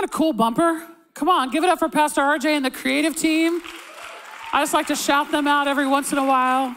That a cool bumper? Come on, give it up for Pastor RJ and the creative team. I just like to shout them out every once in a while.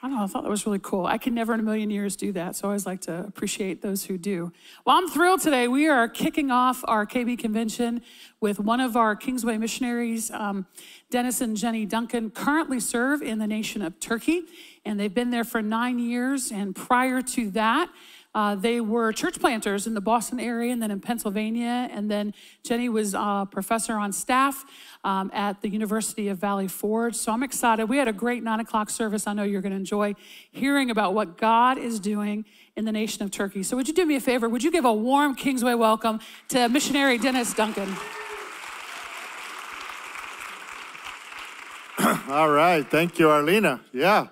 I know, I thought that was really cool. I can never in a million years do that, so I always like to appreciate those who do. Well, I'm thrilled today. We are kicking off our KB convention with one of our Kingsway missionaries. Um, Dennis and Jenny Duncan currently serve in the nation of Turkey, and they've been there for nine years. And prior to that, uh, they were church planters in the Boston area and then in Pennsylvania. And then Jenny was a professor on staff um, at the University of Valley Forge. So I'm excited. We had a great nine o'clock service. I know you're going to enjoy hearing about what God is doing in the nation of Turkey. So would you do me a favor? Would you give a warm Kingsway welcome to missionary Dennis Duncan? All right. Thank you, Arlena. Yeah.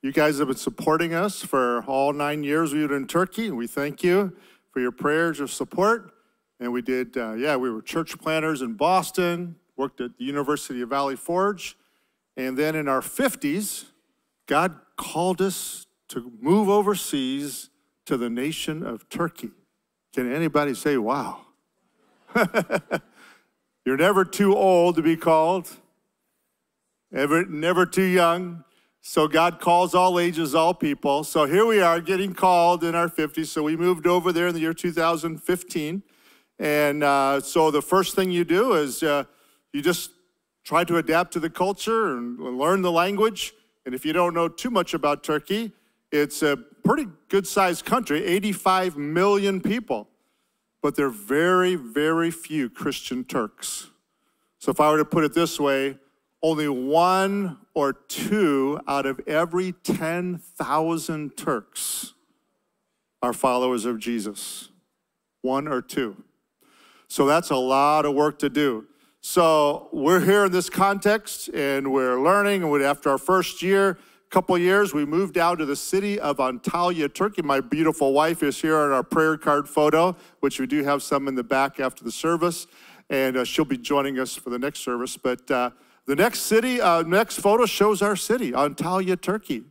You guys have been supporting us for all nine years we were in Turkey, we thank you for your prayers of support. And we did, uh, yeah, we were church planters in Boston, worked at the University of Valley Forge. And then in our 50s, God called us to move overseas to the nation of Turkey. Can anybody say, wow? You're never too old to be called, ever, never too young. So God calls all ages, all people. So here we are getting called in our 50s. So we moved over there in the year 2015. And uh, so the first thing you do is uh, you just try to adapt to the culture and learn the language. And if you don't know too much about Turkey, it's a pretty good sized country 85 million people. But there are very, very few Christian Turks. So if I were to put it this way, only one or two out of every 10,000 Turks are followers of Jesus. One or two. So that's a lot of work to do. So we're here in this context and we're learning. And after our first year, a couple years, we moved down to the city of Antalya, Turkey. My beautiful wife is here on our prayer card photo, which we do have some in the back after the service. And uh, she'll be joining us for the next service. But uh, the next city, uh, next photo shows our city, Antalya, Turkey.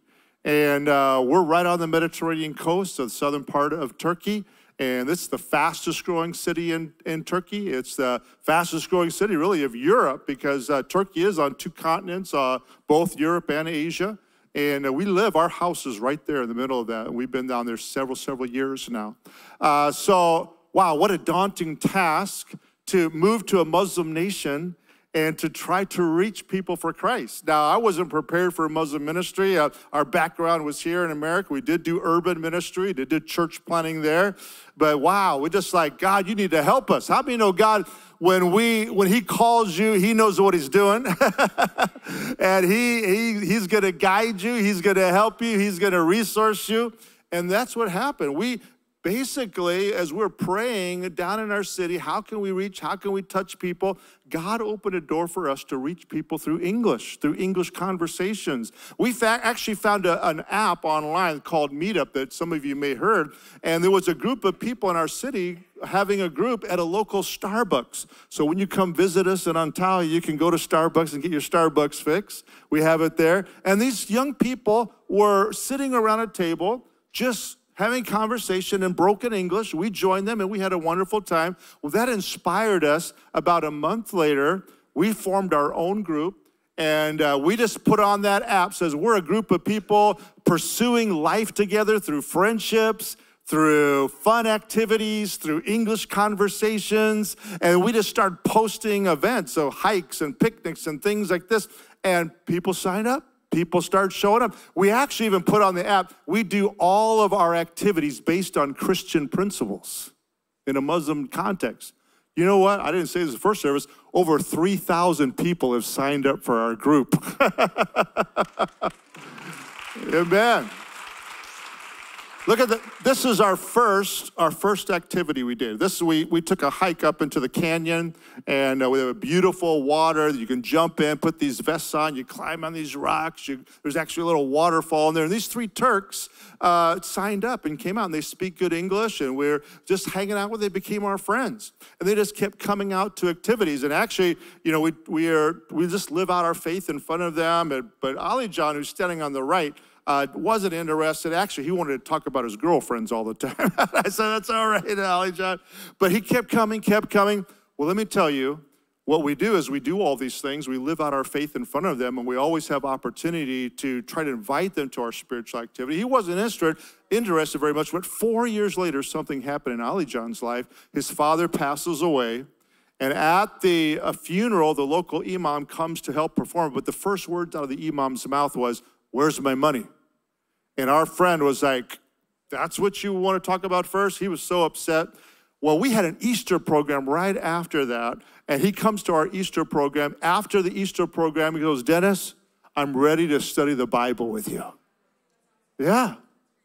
And uh, we're right on the Mediterranean coast of the southern part of Turkey. And this is the fastest growing city in, in Turkey. It's the fastest growing city, really, of Europe because uh, Turkey is on two continents, uh, both Europe and Asia. And uh, we live, our house is right there in the middle of that. We've been down there several, several years now. Uh, so, wow, what a daunting task to move to a Muslim nation and to try to reach people for Christ. Now, I wasn't prepared for Muslim ministry. Uh, our background was here in America. We did do urban ministry, did do church planting there. But wow, we're just like, God, you need to help us. How many know God, when we when He calls you, He knows what He's doing. and He, he He's gonna guide you, He's gonna help you, He's gonna resource you. And that's what happened. We basically, as we're praying down in our city, how can we reach, how can we touch people? God opened a door for us to reach people through English, through English conversations. We fa- actually found a, an app online called Meetup that some of you may have heard, and there was a group of people in our city having a group at a local Starbucks. So when you come visit us in Antalya, you can go to Starbucks and get your Starbucks fix. We have it there. And these young people were sitting around a table just having conversation in broken English. We joined them and we had a wonderful time. Well, that inspired us. About a month later, we formed our own group and uh, we just put on that app says we're a group of people pursuing life together through friendships through fun activities through english conversations and we just start posting events so hikes and picnics and things like this and people sign up people start showing up. We actually even put on the app, we do all of our activities based on Christian principles in a Muslim context. You know what? I didn't say this the first service. Over 3,000 people have signed up for our group. Amen. Look at that. This is our first, our first activity we did. This we we took a hike up into the canyon, and uh, we have a beautiful water. You can jump in, put these vests on. You climb on these rocks. You, there's actually a little waterfall in there. And these three Turks uh, signed up and came out. And they speak good English, and we're just hanging out with. Them. They became our friends, and they just kept coming out to activities. And actually, you know, we we are we just live out our faith in front of them. but Ali John, who's standing on the right uh, wasn't interested. Actually, he wanted to talk about his girlfriends all the time. I said, That's all right, Ali John. But he kept coming, kept coming. Well, let me tell you, what we do is we do all these things, we live out our faith in front of them, and we always have opportunity to try to invite them to our spiritual activity. He wasn't interested, interested very much, but four years later, something happened in Ali John's life. His father passes away, and at the funeral, the local imam comes to help perform, but the first words out of the imam's mouth was, Where's my money? And our friend was like, That's what you want to talk about first? He was so upset. Well, we had an Easter program right after that, and he comes to our Easter program. After the Easter program, he goes, Dennis, I'm ready to study the Bible with you. Yeah.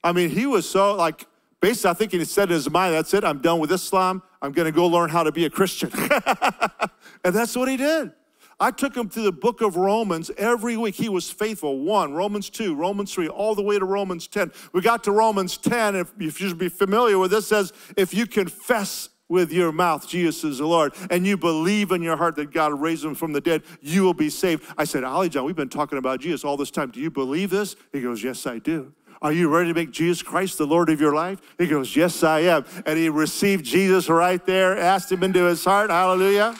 I mean, he was so like, basically, I think he said in his mind, that's it, I'm done with Islam. I'm going to go learn how to be a Christian. and that's what he did. I took him through the book of Romans every week. He was faithful. One, Romans 2, Romans 3, all the way to Romans 10. We got to Romans 10, if, if you should be familiar with this, says, if you confess with your mouth Jesus is the Lord and you believe in your heart that God raised him from the dead, you will be saved. I said, Ali John, we've been talking about Jesus all this time. Do you believe this? He goes, Yes, I do. Are you ready to make Jesus Christ the Lord of your life? He goes, Yes, I am. And he received Jesus right there, asked him into his heart. Hallelujah.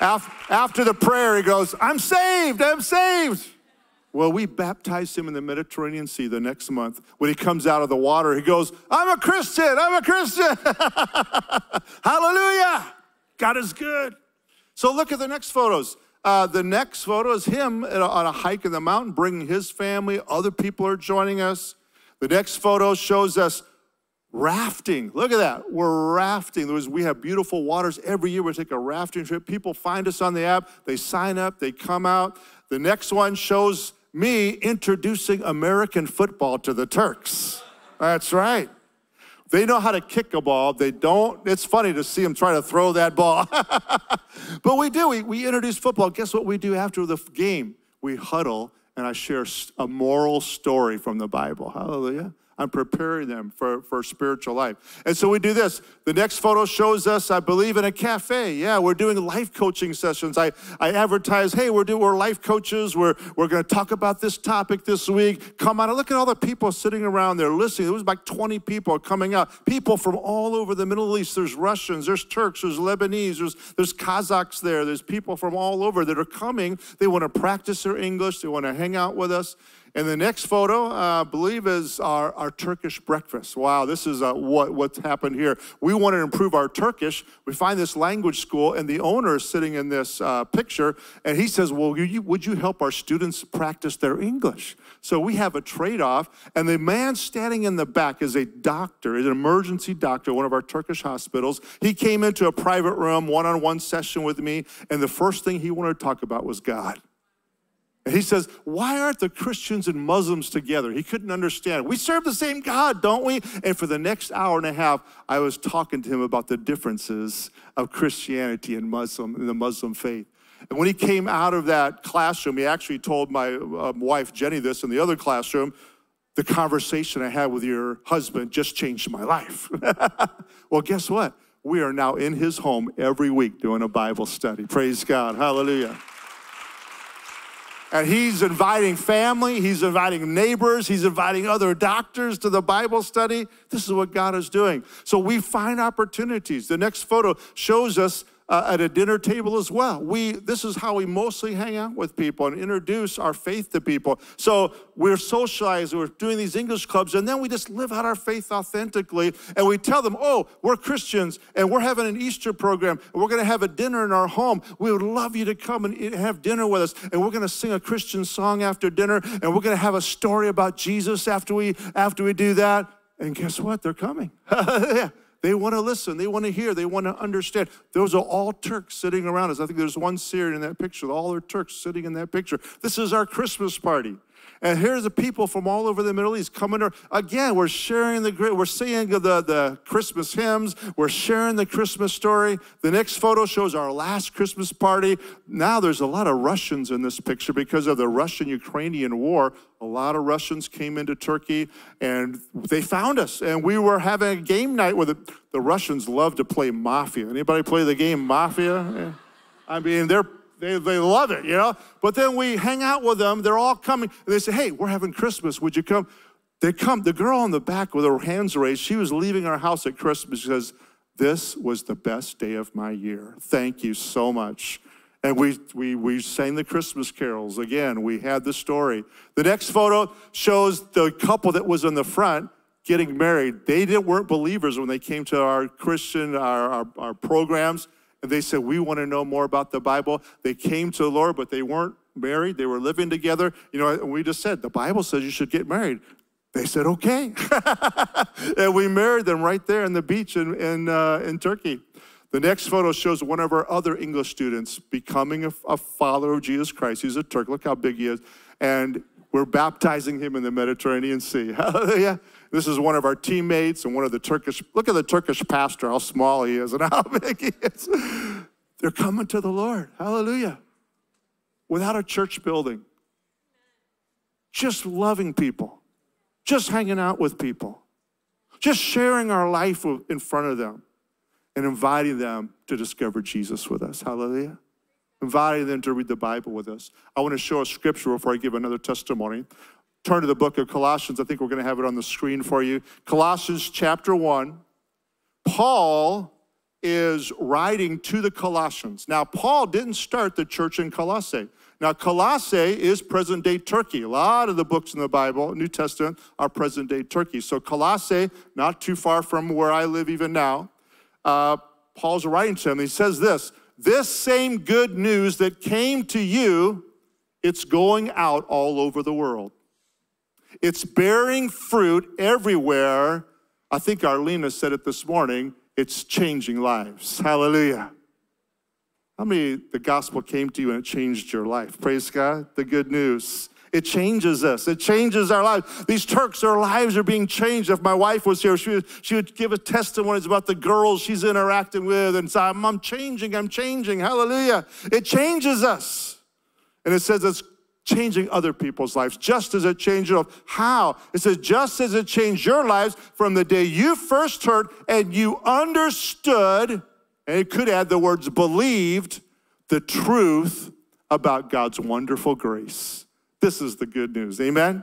After the prayer, he goes, I'm saved, I'm saved. Well, we baptized him in the Mediterranean Sea the next month. When he comes out of the water, he goes, I'm a Christian, I'm a Christian. Hallelujah. God is good. So look at the next photos. Uh, the next photo is him on a hike in the mountain, bringing his family. Other people are joining us. The next photo shows us Rafting. Look at that. We're rafting. Was, we have beautiful waters. Every year we take a rafting trip. People find us on the app. They sign up. They come out. The next one shows me introducing American football to the Turks. That's right. They know how to kick a ball. They don't. It's funny to see them try to throw that ball. but we do. We, we introduce football. Guess what we do after the game? We huddle and I share a moral story from the Bible. Hallelujah. I'm preparing them for, for spiritual life. And so we do this. The next photo shows us, I believe, in a cafe. Yeah, we're doing life coaching sessions. I, I advertise, hey, we're, doing, we're life coaches. We're, we're going to talk about this topic this week. Come on. Look at all the people sitting around there listening. There was like 20 people coming out. People from all over the Middle East. There's Russians, there's Turks, there's Lebanese, there's, there's Kazakhs there. There's people from all over that are coming. They want to practice their English. They want to hang out with us. And the next photo, uh, I believe, is our, our Turkish breakfast. Wow, this is uh, what, what's happened here. We want to improve our Turkish. We find this language school, and the owner is sitting in this uh, picture, and he says, Well, you, would you help our students practice their English? So we have a trade off, and the man standing in the back is a doctor, is an emergency doctor, one of our Turkish hospitals. He came into a private room, one on one session with me, and the first thing he wanted to talk about was God. And he says, Why aren't the Christians and Muslims together? He couldn't understand. We serve the same God, don't we? And for the next hour and a half, I was talking to him about the differences of Christianity and Muslim the Muslim faith. And when he came out of that classroom, he actually told my uh, wife Jenny this in the other classroom. The conversation I had with your husband just changed my life. well, guess what? We are now in his home every week doing a Bible study. Praise God. Hallelujah. And he's inviting family, he's inviting neighbors, he's inviting other doctors to the Bible study. This is what God is doing. So we find opportunities. The next photo shows us uh, at a dinner table as well. We this is how we mostly hang out with people and introduce our faith to people. So we're socializing, we're doing these English clubs, and then we just live out our faith authentically. And we tell them, "Oh, we're Christians, and we're having an Easter program, and we're going to have a dinner in our home. We would love you to come and have dinner with us, and we're going to sing a Christian song after dinner, and we're going to have a story about Jesus after we after we do that." And guess what? They're coming. yeah. They want to listen. They want to hear. They want to understand. Those are all Turks sitting around us. I think there's one Syrian in that picture. All are Turks sitting in that picture. This is our Christmas party. And here's the people from all over the Middle East coming. To, again, we're sharing the great, we're singing the, the Christmas hymns. We're sharing the Christmas story. The next photo shows our last Christmas party. Now there's a lot of Russians in this picture because of the Russian-Ukrainian war. A lot of Russians came into Turkey and they found us. And we were having a game night with it. The Russians love to play Mafia. Anybody play the game Mafia? I mean, they're they, they love it, you know? But then we hang out with them. They're all coming. And they say, hey, we're having Christmas. Would you come? They come. The girl in the back with her hands raised, she was leaving our house at Christmas. She says, this was the best day of my year. Thank you so much. And we, we, we sang the Christmas carols again. We had the story. The next photo shows the couple that was in the front getting married. They didn't, weren't believers when they came to our Christian, our, our, our programs. And they said, We want to know more about the Bible. They came to the Lord, but they weren't married. They were living together. You know, we just said, The Bible says you should get married. They said, Okay. and we married them right there on the beach in, in, uh, in Turkey. The next photo shows one of our other English students becoming a, a follower of Jesus Christ. He's a Turk. Look how big he is. And we're baptizing him in the Mediterranean Sea. Hallelujah. This is one of our teammates and one of the Turkish, look at the Turkish pastor, how small he is and how big he is. They're coming to the Lord. Hallelujah. Without a church building. Just loving people. Just hanging out with people. Just sharing our life in front of them and inviting them to discover Jesus with us. Hallelujah. Inviting them to read the Bible with us. I want to show a scripture before I give another testimony turn to the book of Colossians. I think we're going to have it on the screen for you. Colossians chapter 1. Paul is writing to the Colossians. Now, Paul didn't start the church in Colossae. Now, Colossae is present day Turkey. A lot of the books in the Bible, New Testament, are present day Turkey. So, Colossae, not too far from where I live even now, uh, Paul's writing to them. He says this This same good news that came to you, it's going out all over the world. It's bearing fruit everywhere. I think Arlena said it this morning. It's changing lives. Hallelujah. How many the gospel came to you and it changed your life? Praise God. The good news. It changes us. It changes our lives. These Turks, their lives are being changed. If my wife was here, she would, she would give a testimonies about the girls she's interacting with and say, I'm, I'm changing, I'm changing. Hallelujah. It changes us. And it says it's changing other people's lives, just as it changed yours. How? It says, just as it changed your lives from the day you first heard and you understood, and it could add the words believed, the truth about God's wonderful grace. This is the good news. Amen?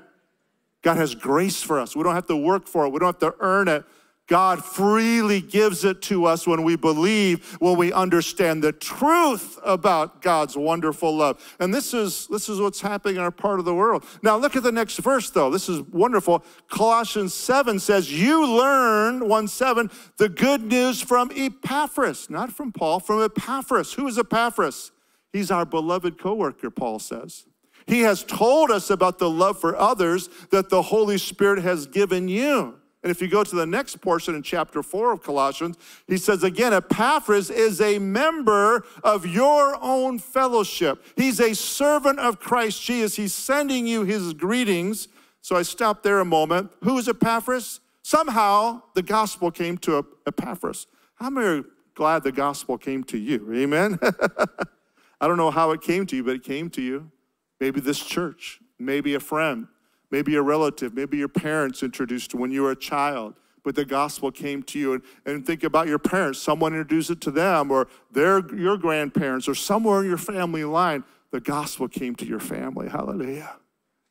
God has grace for us. We don't have to work for it, we don't have to earn it. God freely gives it to us when we believe, when we understand the truth about God's wonderful love. And this is, this is what's happening in our part of the world. Now, look at the next verse, though. This is wonderful. Colossians 7 says, You learned, 1 7, the good news from Epaphras, not from Paul, from Epaphras. Who is Epaphras? He's our beloved co worker, Paul says. He has told us about the love for others that the Holy Spirit has given you. And if you go to the next portion in chapter 4 of Colossians, he says again, Epaphras is a member of your own fellowship. He's a servant of Christ Jesus. He's sending you his greetings. So I stopped there a moment. Who is Epaphras? Somehow the gospel came to Epaphras. How many are glad the gospel came to you? Amen? I don't know how it came to you, but it came to you. Maybe this church, maybe a friend, maybe a relative, maybe your parents introduced when you were a child, but the gospel came to you. And, and think about your parents. Someone introduced it to them, or their, your grandparents, or somewhere in your family line. The gospel came to your family. Hallelujah.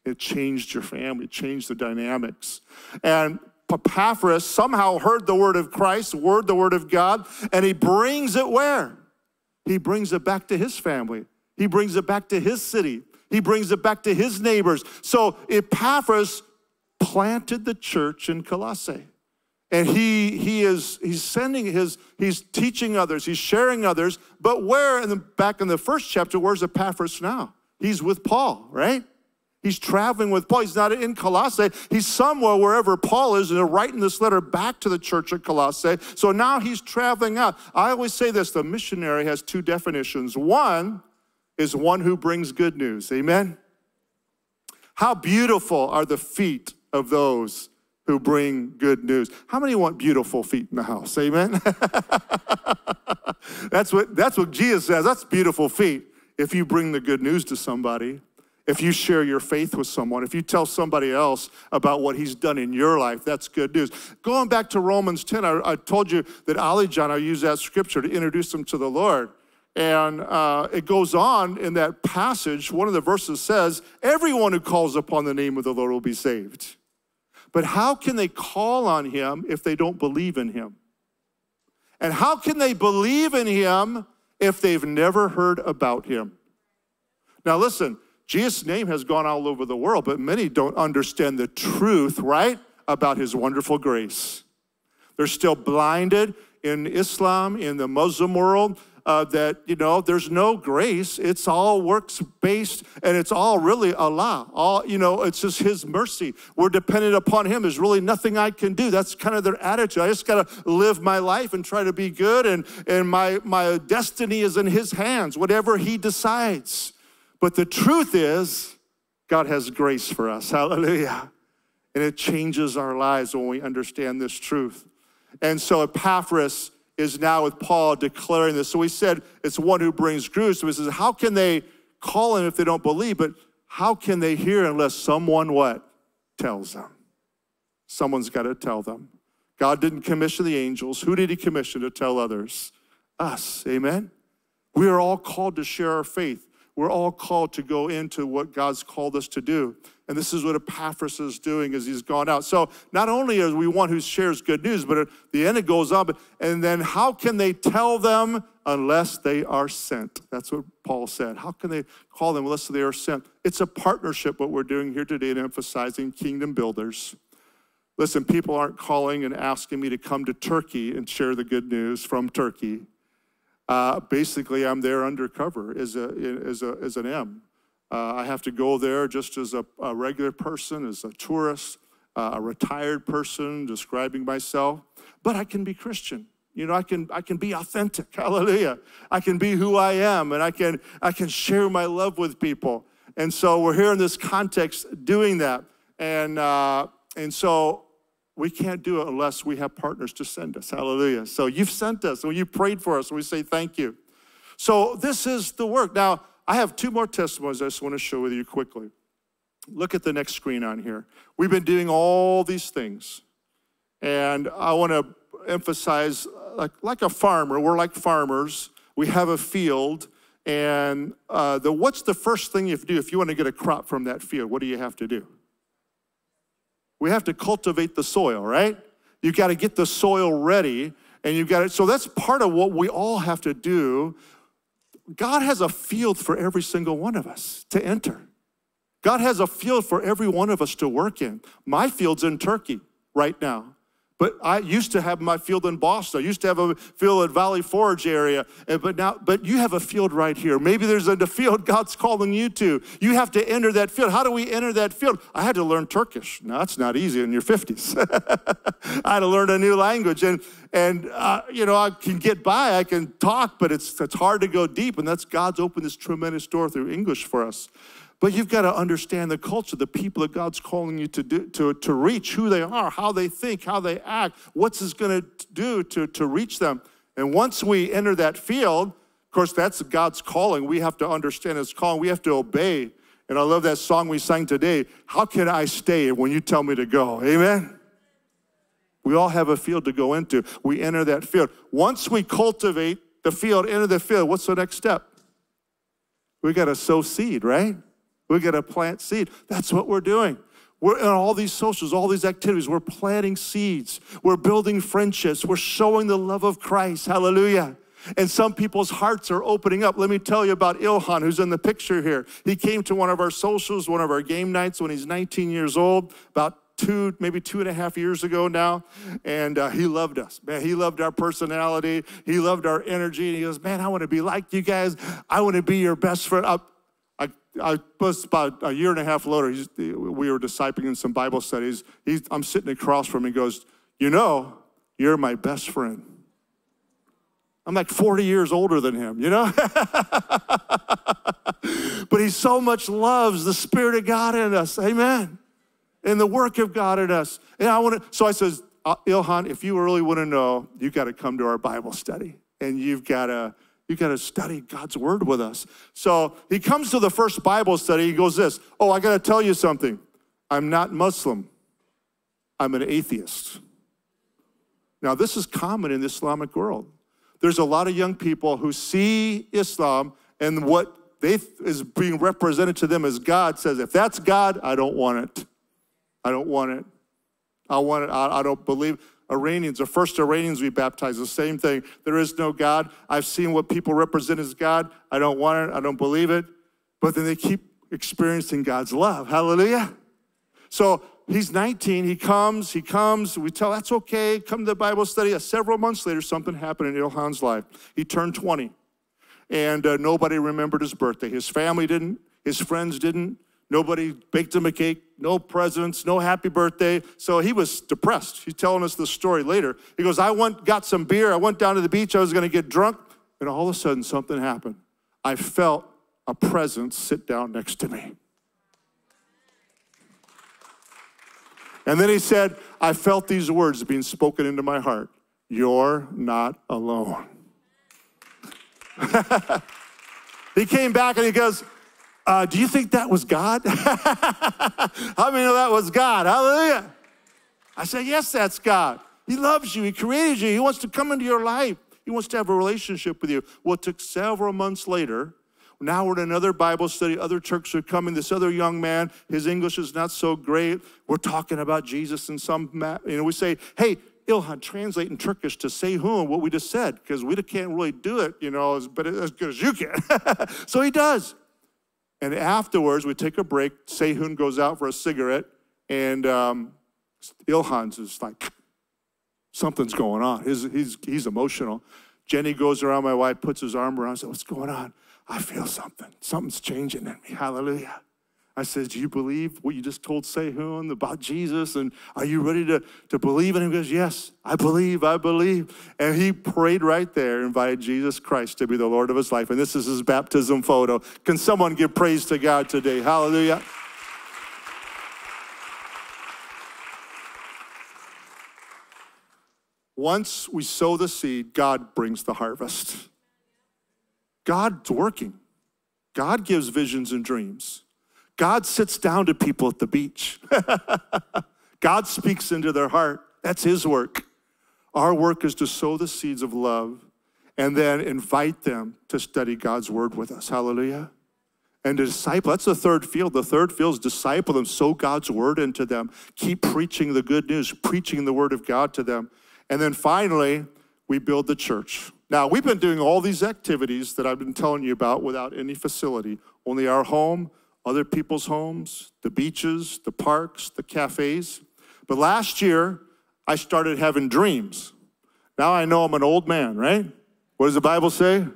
It changed your family, it changed the dynamics. And Epaphras somehow heard the word of Christ, word the word of God, and he brings it where? He brings it back to his family. He brings it back to his city. He brings it back to his neighbors. So Epaphras planted the church in Colossae. And he, he is he's sending his, he's teaching others, he's sharing others. But where in the back in the first chapter, where's Epaphras now? He's with Paul, right? He's traveling with Paul. He's not in Colossae. He's somewhere wherever Paul is, and they're writing this letter back to the church at Colossae. So now he's traveling out. I always say this the missionary has two definitions. One, is one who brings good news. Amen? How beautiful are the feet of those who bring good news. How many want beautiful feet in the house? Amen? that's, what, that's what Jesus says. That's beautiful feet. If you bring the good news to somebody, if you share your faith with someone, if you tell somebody else about what he's done in your life, that's good news. Going back to Romans 10, I, I told you that Ali John, I used that scripture to introduce them to the Lord. And uh, it goes on in that passage, one of the verses says, Everyone who calls upon the name of the Lord will be saved. But how can they call on him if they don't believe in him? And how can they believe in him if they've never heard about him? Now, listen, Jesus' name has gone all over the world, but many don't understand the truth, right, about his wonderful grace. They're still blinded in Islam, in the Muslim world uh, that, you know, there's no grace. It's all works based and it's all really Allah. All, you know, it's just His mercy. We're dependent upon Him. There's really nothing I can do. That's kind of their attitude. I just got to live my life and try to be good and, and my, my destiny is in His hands, whatever He decides. But the truth is, God has grace for us. Hallelujah. And it changes our lives when we understand this truth. And so Epaphras is now with Paul declaring this. So he said it's one who brings good. So he says, how can they call him if they don't believe? But how can they hear unless someone what? Tells them. Someone's got to tell them. God didn't commission the angels. Who did he commission to tell others? Us. Amen? We are all called to share our faith. We're all called to go into what God's called us to do. And this is what Epaphras is doing as he's gone out. So not only are we one who shares good news, but at the end it goes on. And then how can they tell them unless they are sent? That's what Paul said. How can they call them unless they are sent? It's a partnership, what we're doing here today and emphasizing kingdom builders. Listen, people aren't calling and asking me to come to Turkey and share the good news from Turkey. Uh, basically, I'm there undercover as, a, as, a, as an M. Uh, I have to go there just as a, a regular person, as a tourist, uh, a retired person, describing myself. But I can be Christian. You know, I can I can be authentic. Hallelujah. I can be who I am, and I can I can share my love with people. And so we're here in this context doing that. And uh, and so we can't do it unless we have partners to send us. Hallelujah. So you've sent us, and you prayed for us, and we say thank you. So this is the work. Now, I have two more testimonies I just want to show with you quickly. Look at the next screen on here. We've been doing all these things, and I want to emphasize like, like a farmer, we're like farmers. We have a field, and uh, the, what's the first thing you have to do if you want to get a crop from that field? What do you have to do? We have to cultivate the soil, right? You've got to get the soil ready, and you've got to. So that's part of what we all have to do God has a field for every single one of us to enter. God has a field for every one of us to work in. My field's in Turkey right now. But I used to have my field in Boston. I used to have a field at Valley Forge area. But now, but you have a field right here. Maybe there's a field God's calling you to. You have to enter that field. How do we enter that field? I had to learn Turkish. Now that's not easy in your 50s. I had to learn a new language, and and uh, you know I can get by. I can talk, but it's it's hard to go deep. And that's God's opened this tremendous door through English for us. But you've got to understand the culture, the people that God's calling you to, do, to, to reach, who they are, how they think, how they act, what's this going to do to, to reach them. And once we enter that field, of course, that's God's calling. We have to understand His calling. We have to obey. And I love that song we sang today. How can I stay when you tell me to go? Amen? We all have a field to go into. We enter that field. Once we cultivate the field, enter the field, what's the next step? We got to sow seed, right? We got to plant seed. That's what we're doing. We're in all these socials, all these activities. We're planting seeds. We're building friendships. We're showing the love of Christ. Hallelujah. And some people's hearts are opening up. Let me tell you about Ilhan, who's in the picture here. He came to one of our socials, one of our game nights when he's 19 years old, about two, maybe two and a half years ago now. And uh, he loved us. Man, he loved our personality. He loved our energy. And he goes, Man, I want to be like you guys. I want to be your best friend. I, I was about a year and a half later, we were discipling in some Bible studies. He's, I'm sitting across from him. He goes, You know, you're my best friend. I'm like 40 years older than him, you know? but he so much loves the Spirit of God in us. Amen. And the work of God in us. And I want to, so I says, uh, Ilhan, if you really want to know, you've got to come to our Bible study and you've got to you got to study God's word with us. So he comes to the first Bible study. He goes, This, oh, I got to tell you something. I'm not Muslim, I'm an atheist. Now, this is common in the Islamic world. there's a lot of young people who see Islam and what they is being represented to them as God says, if that's God, I don't want it. I don't want it. I want it. I, I don't believe. Iranians, the first Iranians we baptized, the same thing. There is no God. I've seen what people represent as God. I don't want it. I don't believe it. But then they keep experiencing God's love. Hallelujah. So he's 19. He comes, he comes. We tell, that's okay. Come to the Bible study. Several months later, something happened in Ilhan's life. He turned 20 and uh, nobody remembered his birthday. His family didn't, his friends didn't. Nobody baked him a cake, no presents, no happy birthday. So he was depressed. He's telling us the story later. He goes, I went, got some beer. I went down to the beach. I was going to get drunk. And all of a sudden, something happened. I felt a presence sit down next to me. And then he said, I felt these words being spoken into my heart You're not alone. he came back and he goes, uh, Do you think that was God? How many know that was God? Hallelujah. I said, Yes, that's God. He loves you. He created you. He wants to come into your life. He wants to have a relationship with you. Well, it took several months later. Now we're in another Bible study. Other Turks are coming. This other young man, his English is not so great. We're talking about Jesus and some, you know, we say, hey, Ilhan, translate in Turkish to Seyhun what we just said, because we can't really do it, you know, as, but as good as you can. so he does. And afterwards, we take a break. Seyhun goes out for a cigarette, and um, Ilhan's is like, something's going on. He's, he's, he's emotional. Jenny goes around my wife, puts his arm around, says, What's going on? I feel something. Something's changing in me. Hallelujah. I said, Do you believe what you just told Seyhun about Jesus? And are you ready to, to believe? And he goes, Yes, I believe, I believe. And he prayed right there, invited Jesus Christ to be the Lord of his life. And this is his baptism photo. Can someone give praise to God today? Hallelujah. Once we sow the seed, God brings the harvest. God's working. God gives visions and dreams. God sits down to people at the beach. God speaks into their heart. That's His work. Our work is to sow the seeds of love and then invite them to study God's word with us. Hallelujah. And disciple, that's the third field. The third field is disciple them, sow God's word into them, keep preaching the good news, preaching the word of God to them. And then finally, we build the church. Now, we've been doing all these activities that I've been telling you about without any facility, only our home, other people's homes, the beaches, the parks, the cafes. But last year, I started having dreams. Now I know I'm an old man, right? What does the Bible say?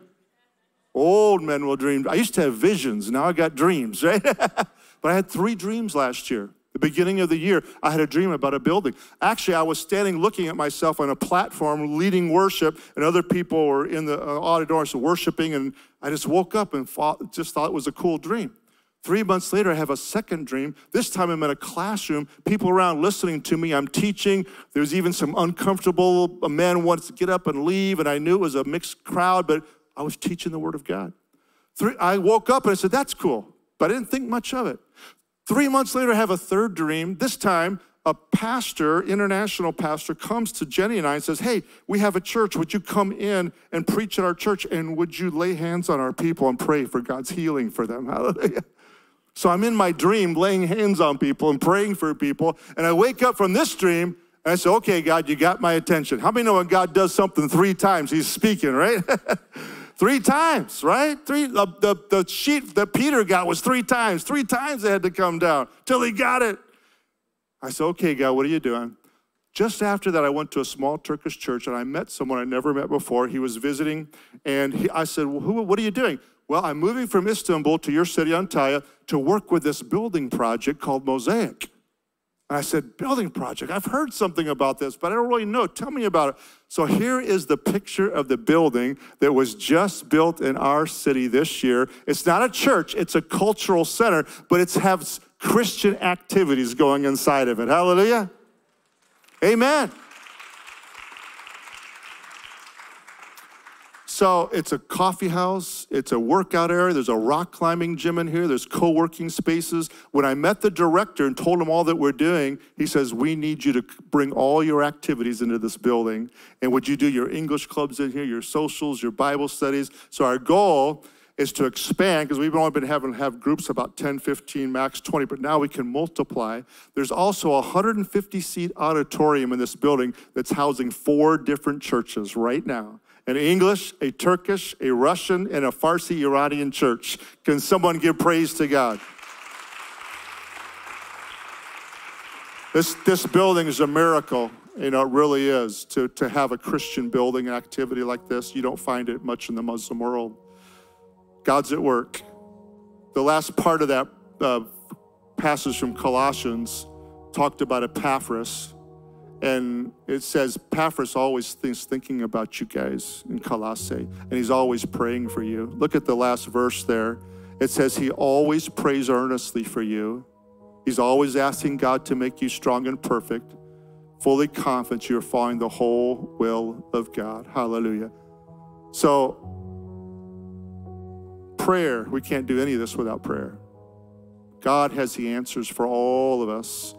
Old men will dream. I used to have visions. Now I got dreams, right? but I had three dreams last year. The beginning of the year, I had a dream about a building. Actually, I was standing looking at myself on a platform leading worship, and other people were in the uh, auditorium worshiping, and I just woke up and thought, just thought it was a cool dream. Three months later, I have a second dream. This time I'm in a classroom, people around listening to me. I'm teaching. There's even some uncomfortable, a man wants to get up and leave, and I knew it was a mixed crowd, but I was teaching the Word of God. Three, I woke up and I said, That's cool, but I didn't think much of it. Three months later, I have a third dream. This time, a pastor, international pastor, comes to Jenny and I and says, Hey, we have a church. Would you come in and preach at our church? And would you lay hands on our people and pray for God's healing for them? Hallelujah. So I'm in my dream laying hands on people and praying for people. And I wake up from this dream and I say, Okay, God, you got my attention. How many know when God does something three times, he's speaking, right? Three times, right? Three, the, the, the sheet that Peter got was three times. Three times they had to come down till he got it. I said, okay, God, what are you doing? Just after that, I went to a small Turkish church and I met someone I never met before. He was visiting, and he, I said, well, who, What are you doing? Well, I'm moving from Istanbul to your city, Antalya, to work with this building project called Mosaic. And I said, Building project. I've heard something about this, but I don't really know. Tell me about it. So here is the picture of the building that was just built in our city this year. It's not a church, it's a cultural center, but it has Christian activities going inside of it. Hallelujah. Amen. So it's a coffee house, it's a workout area, there's a rock climbing gym in here, there's co working spaces. When I met the director and told him all that we're doing, he says, We need you to bring all your activities into this building. And would you do your English clubs in here, your socials, your Bible studies? So our goal is to expand because we've only been having have groups about 10 15 max 20 but now we can multiply there's also a 150 seat auditorium in this building that's housing four different churches right now an English, a Turkish, a Russian, and a Farsi Iranian church. Can someone give praise to God? This, this building is a miracle. You know, it really is. To, to have a Christian building activity like this, you don't find it much in the Muslim world. God's at work. The last part of that uh, passage from Colossians talked about Epaphras. And it says, Epaphras always thinks thinking about you guys in Colossae, and he's always praying for you. Look at the last verse there. It says, He always prays earnestly for you. He's always asking God to make you strong and perfect, fully confident you're following the whole will of God. Hallelujah. So, prayer, we can't do any of this without prayer. God has the answers for all of us,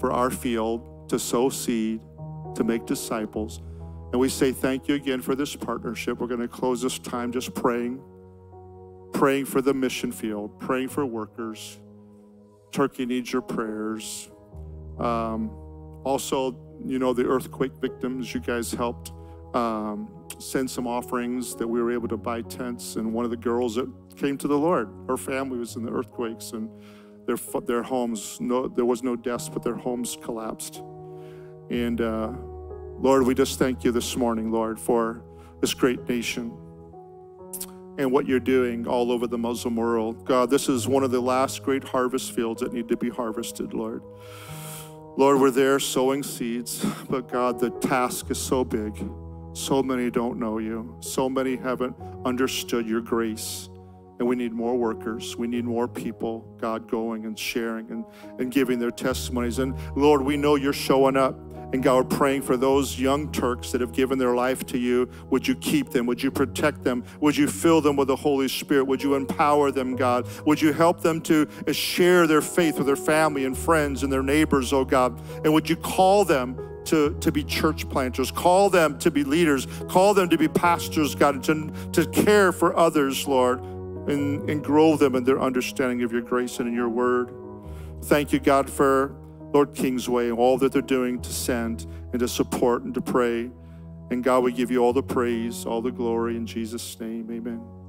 for our field, to sow seed, to make disciples. And we say thank you again for this partnership. We're going to close this time just praying, praying for the mission field, praying for workers. Turkey needs your prayers. Um, also, you know, the earthquake victims, you guys helped um, send some offerings that we were able to buy tents. And one of the girls that came to the Lord, her family was in the earthquakes and their, their homes, no, there was no deaths, but their homes collapsed. And uh, Lord, we just thank you this morning, Lord, for this great nation and what you're doing all over the Muslim world. God, this is one of the last great harvest fields that need to be harvested, Lord. Lord, we're there sowing seeds, but God, the task is so big. So many don't know you. So many haven't understood your grace. And we need more workers. We need more people, God, going and sharing and, and giving their testimonies. And Lord, we know you're showing up. And God, we're praying for those young Turks that have given their life to you. Would you keep them? Would you protect them? Would you fill them with the Holy Spirit? Would you empower them, God? Would you help them to uh, share their faith with their family and friends and their neighbors, oh God? And would you call them to, to be church planters, call them to be leaders, call them to be pastors, God, to, to care for others, Lord, and, and grow them in their understanding of your grace and in your word. Thank you, God, for Lord Kingsway and all that they're doing to send and to support and to pray. And God, we give you all the praise, all the glory in Jesus' name. Amen.